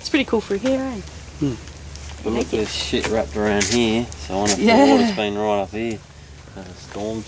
It's pretty cool for here, eh? Hmm. But look, there's shit wrapped around here, so I wonder if Yeah. the water's been right up here. Uh, storms.